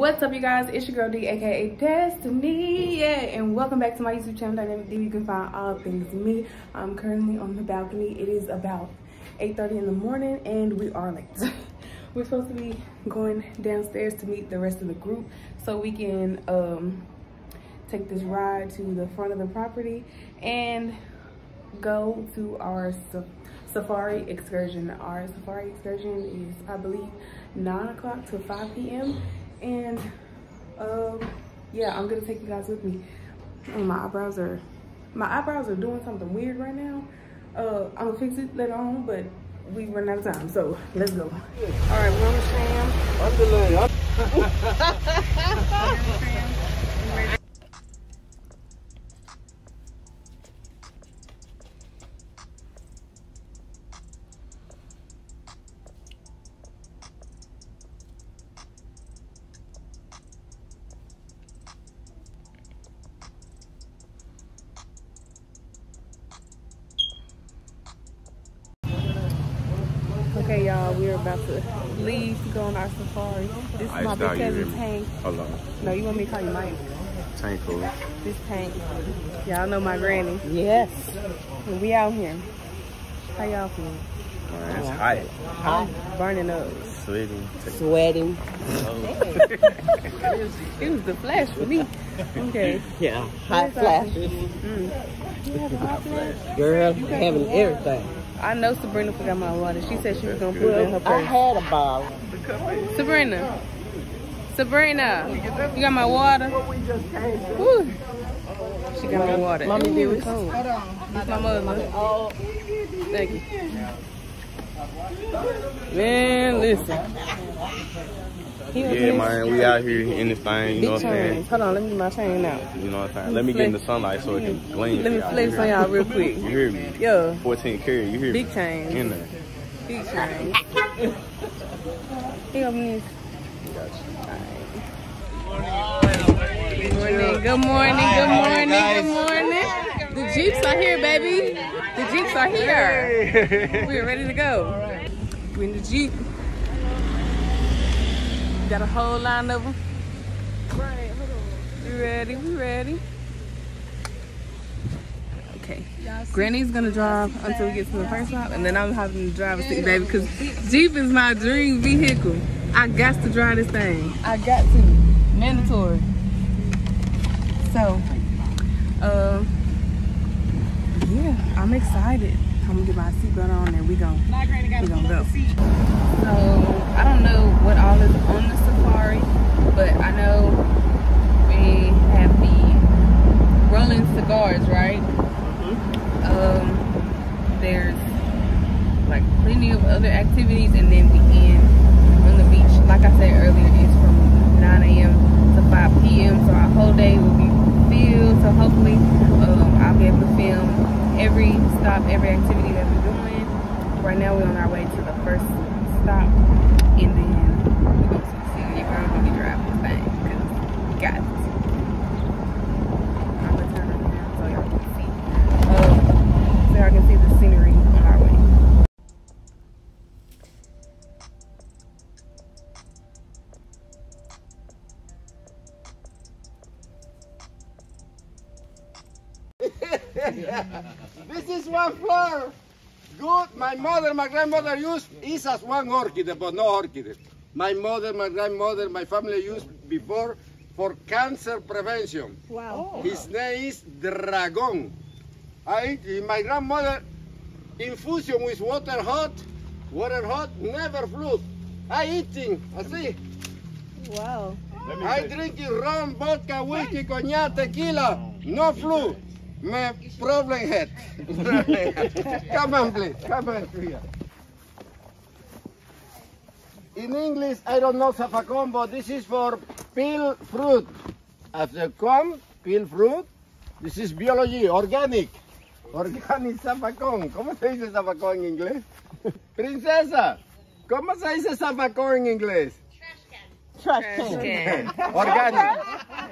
What's up, you guys? It's your girl Dee, aka Destiny, yeah, and welcome back to my YouTube channel, Dynamic Dee. You can find all things me. I'm currently on the balcony. It is about 8:30 in the morning, and we are late. We're supposed to be going downstairs to meet the rest of the group, so we can um, take this ride to the front of the property and go to our safari excursion. Our safari excursion is, I believe, 9 o'clock to 5 p.m. And um, yeah, I'm gonna take you guys with me. And my eyebrows are, my eyebrows are doing something weird right now. Uh, I'm gonna fix it later on, but we run out of time, so let's go. All right, we're on the tram. This is my big cousin Tank. Hold on. No, you want me to call you Mike? Tank cool. This Tank. Y'all know my granny. Yes. And we out here. How y'all feeling? Man, it's hot. Hot. Burning up. Sweating. Sweating. it was the flash for me. Okay. Yeah, hot flashes. Mm. Girl, having everything. I know Sabrina forgot my water. She said she was gonna put it in her purse. I had a bottle. Sabrina. Sabrina, you got my water? Woo. She got my water. Mommy, do it. Hold on. This my mother. Oh. Thank you. Man, listen. Yeah, man, we out here in this thing, you know what I'm saying? Hold on, let me get my chain out. You know what I'm saying? Let me get in the sunlight so it can gleam. Let me flex on y'all real quick. You hear me? Yeah. 14 carry, you hear Big me? chain. In there. Big chain. Here, me. Good morning, good morning, good morning, good morning. The Jeeps are here, baby. The Jeeps are here. We're ready to go. We're in the Jeep. Got a whole line of them. We ready, we ready. Okay. Granny's gonna drive until we get to the first stop, and then I'm having to drive a seat, baby, because Jeep is my dream vehicle. I got to drive this thing. I got to. Mandatory. So, uh, yeah, I'm excited. I'm gonna get my seatbelt on and we gon' we gonna go. So I don't know what all is on the safari, but I know we have the rolling cigars, right? Mm -hmm. Um, there's like plenty of other activities, and then we end on the beach. Like I said earlier, it's from 9 a.m. to 5 p.m. So our whole day will be filled. So hopefully, um, I'll be able to film every stop, every activity that we're doing. Right now we're on our way to the first stop and then we're going to see if I'm going to be driving this thing because we got around oh, so y'all can see. The scenery on our way. this is one flower. Good. My mother, my grandmother used is as one orchid, but no orchid. My mother, my grandmother, my family used before for cancer prevention. Wow. His name is Dragon. I, my grandmother infusion with water hot, water hot, never flu. I eating, I see. Wow. I drinking rum, vodka, whiskey, cognac, tequila, no flu. My problem head. come on, please. Come on here. In English, I don't know zafacón, but this is for peel fruit. After come, peel fruit. This is biology, organic. Organic zafacón. ¿Cómo se dice zafacón en inglés? Princesa, ¿cómo se dice zafacón en inglés? Trash can. Trash can. Organic.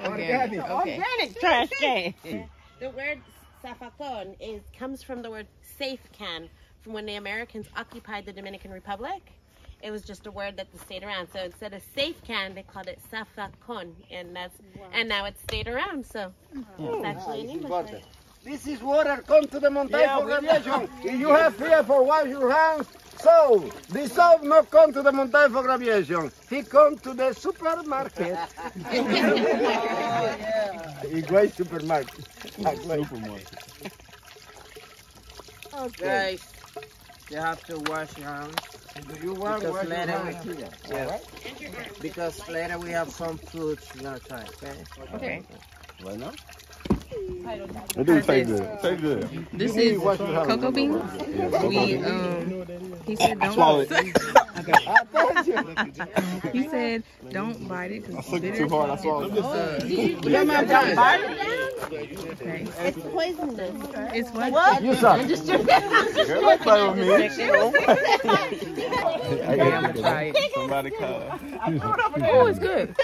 Organic. Okay. Organic trash can. The word zafacon is comes from the word safe can from when the Americans occupied the Dominican Republic it was just a word that stayed around. So instead of safe can, they called it safacon, and that's and now it's stayed around. So hmm. it's actually an English word. This is water. Come to the Montaigne graduation. If you have fear for wash your hands, so the soap not come to the Montaigne for graduation. He come to the supermarket. Igual supermarket. Supermarket. Guys, you have to wash your hands. Do you want Because wash your later hands? we yeah. Because later we have some foods we're gonna try, okay? Okay. Right now? It do taste good. Taste good. This is Wash your hands. cocoa beans. We um he said don't Swallow it. he said don't bite it I because sucked it too hard. I swallowed it. okay. It's poisonous. It's what? You suck. Girl, don't play with me. Okay, I'm gonna try it. Somebody call. Oh, it's good.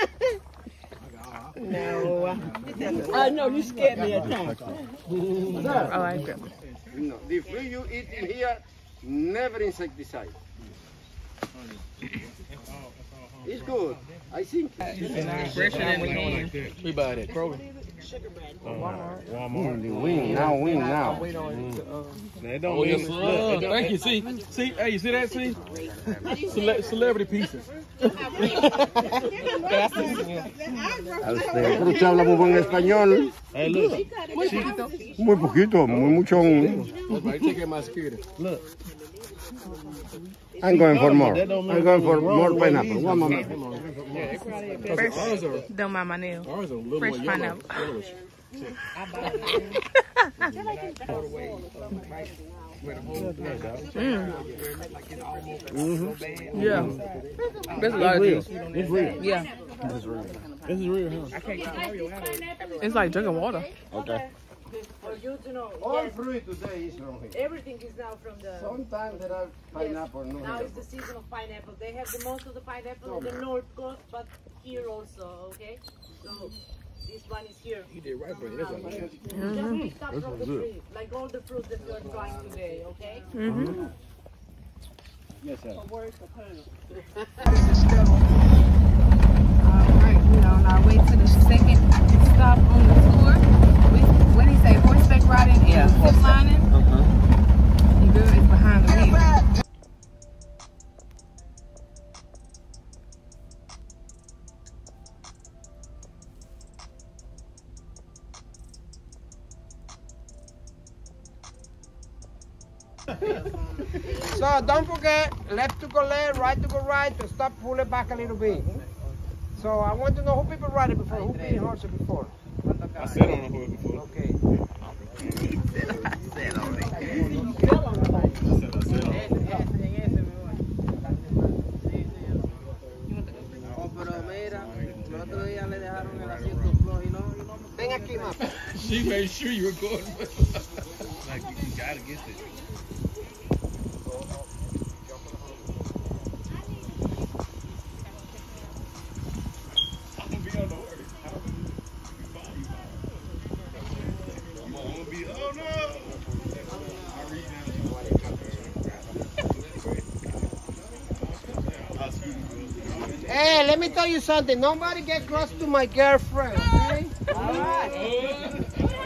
I know you scared me at times. Oh, I like it. No, the food you eat in here, never insecticide. It's good. I think. We Fresher than the can. We buy that Kroger. Mm, win now, win now. They don't mean Oh, thank you. See, see, hey, you see that? See, Cele- celebrity pieces. Este, Cruz habla muy buen español. Hey, look. Muy poquito, muy mucho. That's right. Take care of my security. Look. I'm going for more. I'm going for more pineapple. One moment. Fresh. Ours are, Don't mind my nail. ours are a little Fresh more yellow. pineapple. yellowish. Mm-hmm. Yeah. There's a lot of these. It's real. Yeah. This is real, huh? It's like drinking water. Okay. All fruit today is from here. Everything is now from the. Sometimes there are pineapple, no Now here. is the season of pineapple. They have the most of the pineapple on the north coast, but here also. Okay, so this one is here. You did right, bro. That's what I like. Just picked up from the tree, like all the fruit that we are trying today. Okay. Mm-hmm. Yes, sir. Alright, we're on our way to the second stop on the tour. We, what did he say? Horseback riding and zip lining? And girl is behind the wheel. So don't forget, left to go left, right to go right, to stop, pull it back a little bit. So I want to know who people ride it before, who been horse it before. I said on the hood before. Okay. Oh, pero mira, el otro día le dejaron el asiento flojo y no, y no. Ven aquí, más. She made sure you were going. like, you gotta get this. I'm gonna be on the word. I'm gonna be, oh no! Hey, let me tell you something. Nobody get close to my girlfriend, okay? Oh,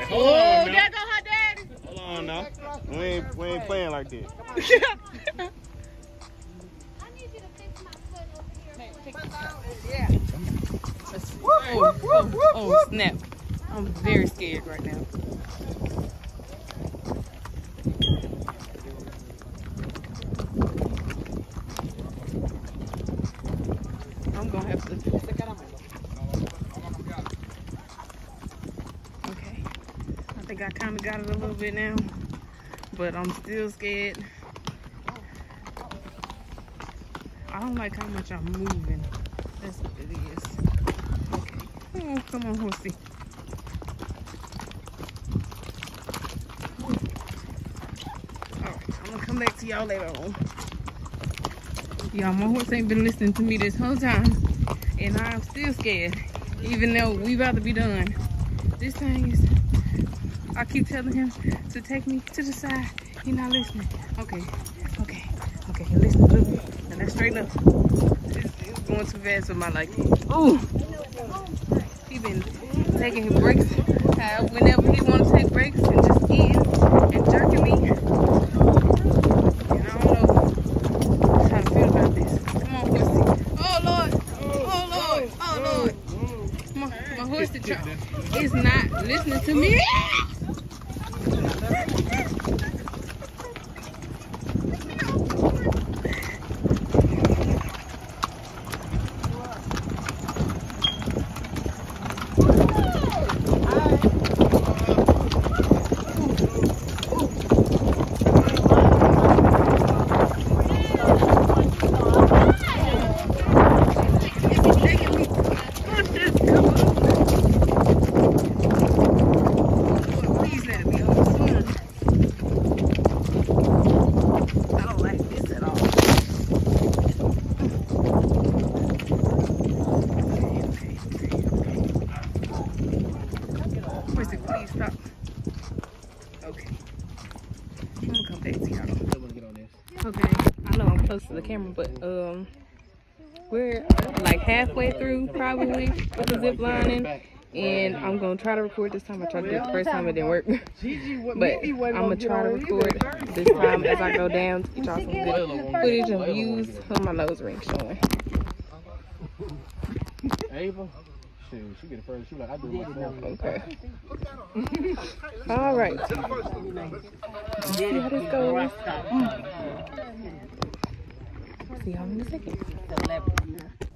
Hold on now. Hold on now. We ain't, we ain't playing like that. Oh, oh, snap. I'm very scared right now. I'm gonna have to. Okay. I think I kind of got it a little bit now, but I'm still scared. I don't like how much I'm moving. That's what it is. Okay. Oh, come on, horsey. Alright, I'm gonna come back to y'all later on. Y'all, my horse ain't been listening to me this whole time. And I'm still scared. Even though we about to be done. This thing is I keep telling him to take me to the side. He not listening. Okay, okay, okay, little bit. Now let's straight up. It's, going too fast for my liking. Ooh. He been taking his breaks uh, whenever he want to take breaks and just eating and jerking me. And I don't know how to feel about this. Come on, horsey. Oh Lord. Oh Lord. Oh Lord. My, my horsey truck is not listening to me. Please let it be over soon. I don't like this at all. Where's it? Please stop. Okay. I'm gonna come back to y'all. Okay. I know I'm close to the camera, but um, we're like halfway through probably with the zip lining. And I'm gonna try to record this time. I tried to do it the first time, it didn't work. but I'm gonna try to record this time as I go down to get y'all some good footage and views of my nose ring showing. Ava? Shoot, she get it first. She like, I do it myself. Okay. All right. See how this goes. See y'all in a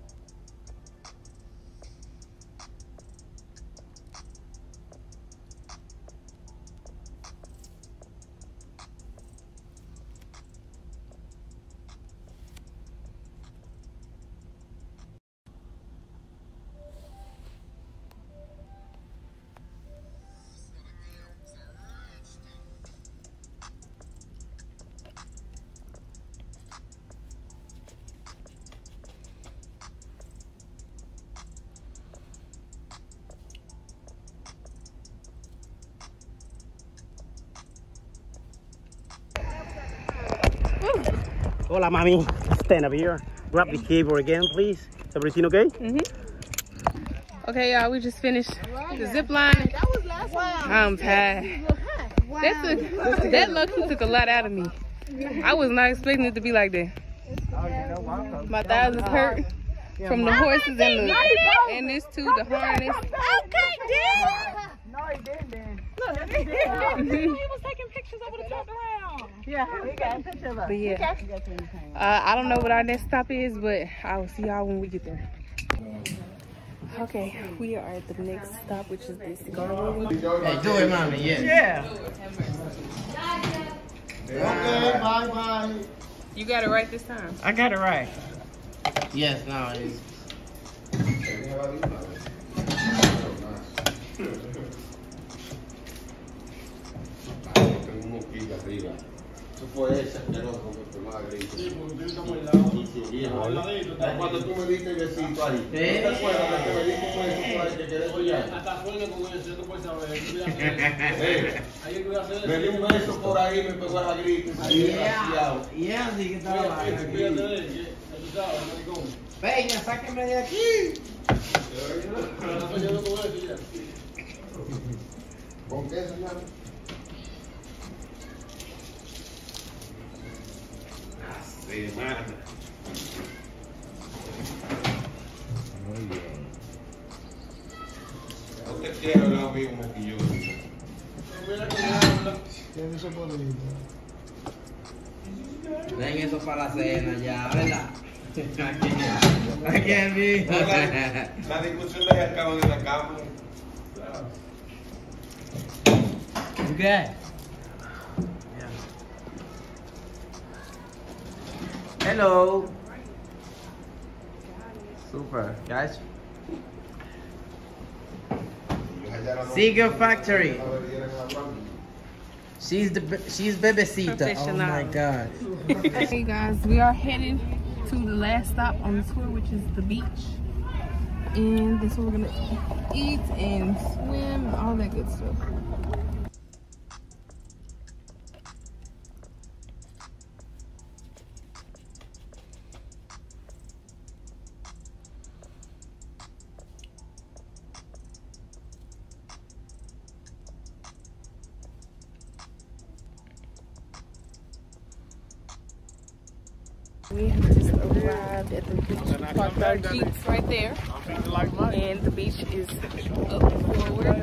Hola, mommy. Stand up here. Grab the cable again, please. Is everything okay? Mm-hmm. Okay, y'all, we just finished the zip line. That was last wow. I'm tired. That took that lucky took a lot out of me. I was not expecting it to be like that. My thighs is hurt from the horses and the and this too, the harness. No, he didn't then. Look, he was taking pictures over the top around. Yeah, we got a picture of us. But yeah, uh, I don't know what our next stop is, but I will see y'all when we get there. Okay, we are at the next stop, which is this Garwood. Hey, do it, mommy. Yeah. Yeah. Okay, bye bye. You got it right this time. I got it right. Yes, now it's. Tengo un mosquito arriba. Tú puedes asqueroso porque. Sí, porque tú lado. Sí. Cuando tú me diste besito ahí. Te acuerdas que me que quedé hasta con eso, yo te puedo saber. Hacer Me di un beso por ahí, me pegó a la gripe. Y así que estaba la Peña, sáquenme de aquí. ¿Con qué, señor? de semana. Muy bien. ¿Usted No te quiero el lado mío moquilloso. Tiene su bonito. Ven eso para la cena ya, ¿verdad? Aquí es mío. La, discusión de la acabo de la cama. Pues. ¿Qué? Hello. Super, guys. Seagull Factory. She's the she's bebecita. Oh my god. Hey guys, we are headed to the last stop on the tour, which is the beach. And this is where we're gonna eat and swim and all that good stuff. We have just arrived at the beach. Parked our jeeps right there. And the beach is up forward. I'm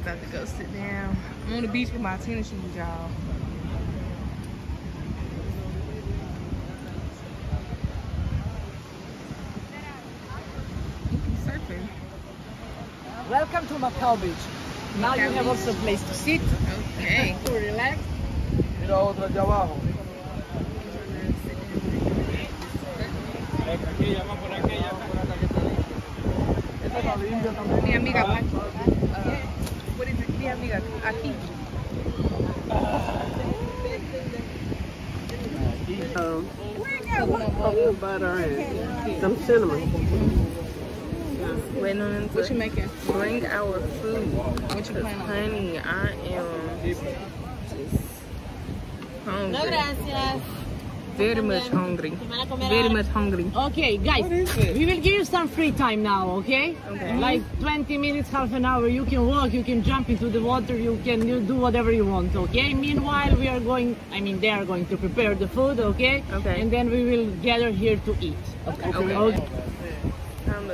about to go sit down. I'm on the beach with my tennis shoes, y'all. Welcome to Macao Beach. Now you have also a place to sit, Okay. to relax. Mira otra allá abajo. Esta está limpia también. Mi amiga, aquí. Uh, what is it? Mi amiga, aquí. Um, coconut butter and some cinnamon. Waiting on them what you making? bring our food. What you planning Honey, I am just hungry. No, gracias. Very much hungry. van a comer Very much hungry. Okay, guys, we will give you some free time now, okay? okay? Like 20 minutes, half an hour. You can walk, you can jump into the water, you can you do whatever you want, okay? Meanwhile, we are going, I mean, they are going to prepare the food, okay? Okay. And then we will gather here to eat. Okay. Okay. Time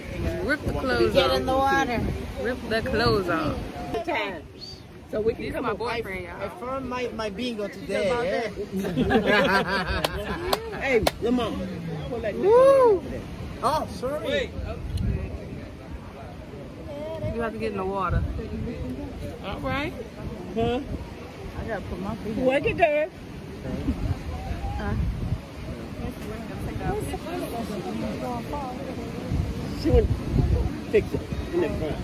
to rip the clothes Get off. in the water. Rip the clothes off. Times. So we This is my boyfriend, y'all. found my, my bingo today. Yeah? hey, Lamont. Woo! Oh, sorry. You have to get in the water. All right. Huh? I gotta put my feet Work it, girl. Uh, She would fix it in the front.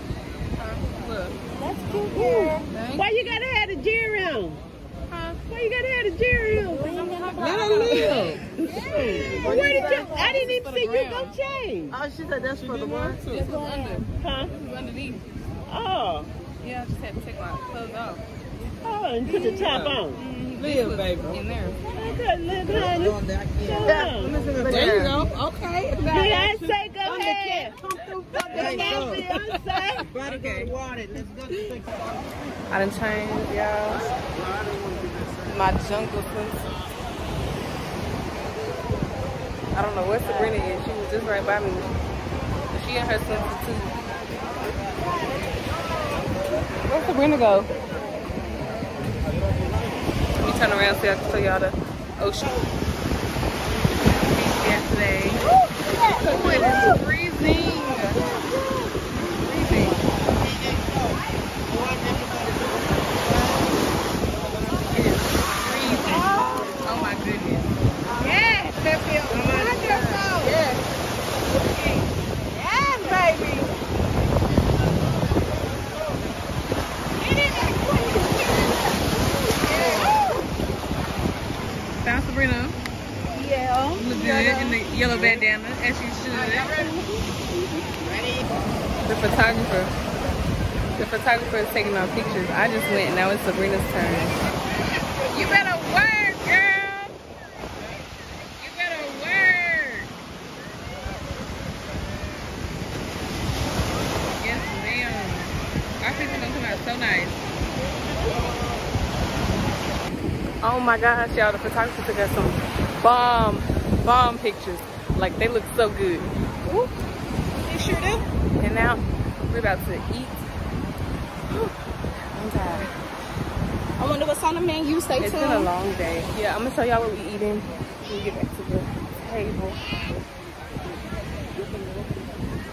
Why you gotta have the Jerry on? Why you gotta have the Jerry on? Let her live. Where did you? I didn't even see you go change. Oh, she said that's for the one. This was under. Huh? This was underneath. Oh. Yeah, I just had to take my clothes off. Oh, and put the top on. Mm-hmm. Live, baby. In there. Okay, live, honey. Go on. There you go. Okay. Beyonce, go ahead. Come Beyonce. Okay. Water. Let's go. I done changed, y'all. My jungle swimsuit. I don't know where Sabrina is. She was just right by me. She in her swimsuit too. Where Sabrina go? Turn around so I can show y'all the ocean. Yesterday. Ooh, it is freezing. Freezing. It is freezing. Oh my goodness. Yes, that feels wonderful. Yes. Yes, baby. Found Sabrina. Yeah. Look good in the bandana, as you should. The photographer. The photographer is taking our pictures. I just went, now it's Sabrina's turn. You better work, girl. You better work. Yes, ma'am. Our pictures gonna come out so nice. Oh my gosh, y'all, the photographer took us some bomb, bomb pictures. Like, they look so good. You sure do? And now, we're about to eat. I'm tired. I wonder what's on the menu. Stay It's been a long day. Yeah, I'm gonna show y'all what we're eating when we get back to the table.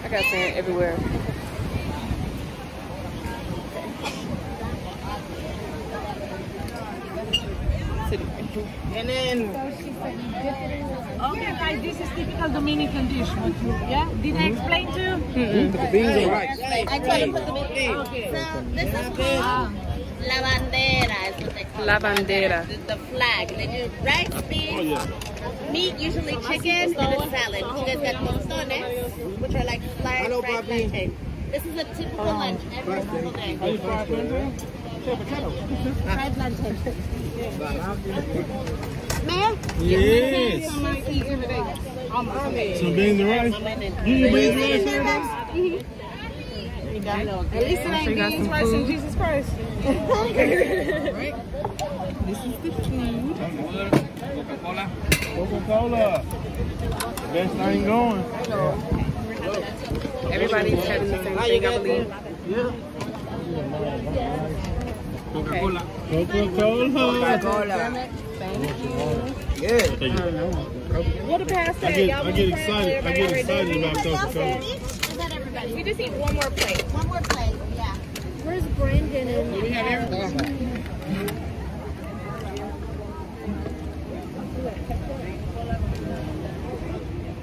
I got sand everywhere. Sitting right here. And then Okay, guys, this is typical Dominican dish. What you, yeah? Did I explain to you? Mm-hmm. beans and rice. I try to put them in. Okay. So this is called ah. la bandera. Is what they call La bandera. The, the flag. They do rice, beans, oh, meat, usually chicken, and a salad. You guys got tostones, which are like fried, fried plantain. This is a typical lunch every single day. Fried plantain. man? Yes. Some beans and rice. You eat beans and rice every day? At least it ain't beans, rice, and Jesus Christ. Right? This is the food. Coca-Cola. Coca-Cola. Best thing going. Everybody's having the same thing, I believe. Coca-Cola. Coca-Cola. Yeah. What the past I get, I get excited. I get excited about Coca-Cola. We just eat one more plate. One more plate, yeah. Where's Brandon and we have everything?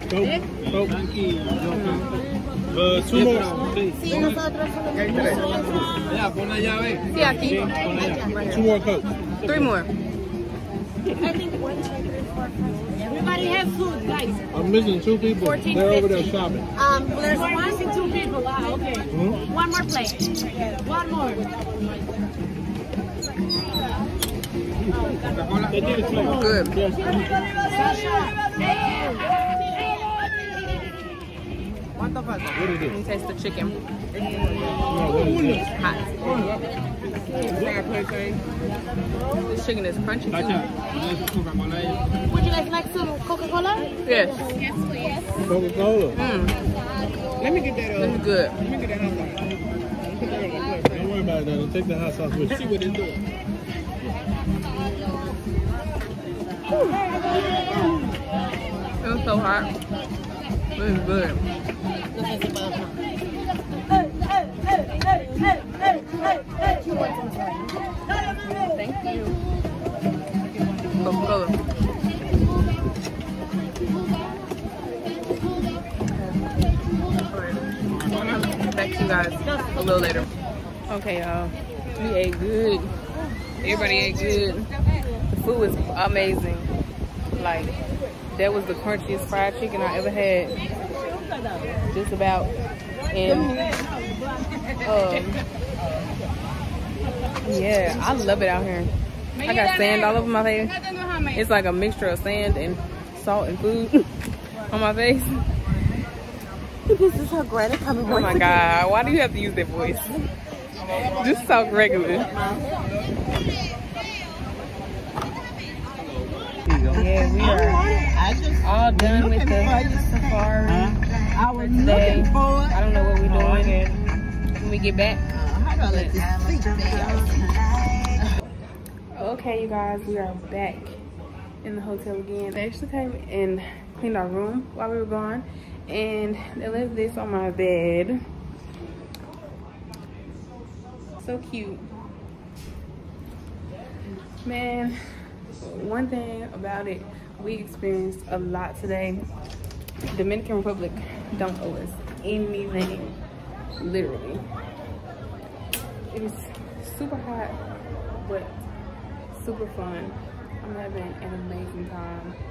Uh, two. Sí, nosotros Sí, aquí. Two more Coke. Three more. Everybody have food, guys. I'm missing two people. 14, They're over there shopping. Um, there's one missing two people. Ah, okay. Hmm? One more plate. One more. They did it flavor. Good. What is Let me it? taste the chicken. No, what is it? Hot. This chicken is crunchy too. would you guys like some Coca-Cola? Yes. Coca-Cola. Mm. Let me get that. This is good. Let me get that hot dog. Put that on the plate. Don't worry about that. Take the hot sauce with you. See what it's doing. It was so hot. This is good. Thank you. Back to you guys a little later. Okay, y'all. We ate good. Everybody ate good. The food was amazing. Like, that was the crunchiest fried chicken I ever had. Just about. And, um, yeah, I love it out here. I got sand all over my face. It's like a mixture of sand and salt and food on my face. This is how Greta coming Oh my god, why do you have to use that voice? Just talk regular. Yeah, we are all done with the safari for today. I don't know what we're doing when we get back. Okay, you guys, we are back in the hotel again. They actually came and cleaned our room while we were gone, and they left this on my bed. So cute. Man, one thing about it, we experienced a lot today. Dominican Republic don't owe us anything, literally. It was super hot, but super fun. I'm having an amazing time.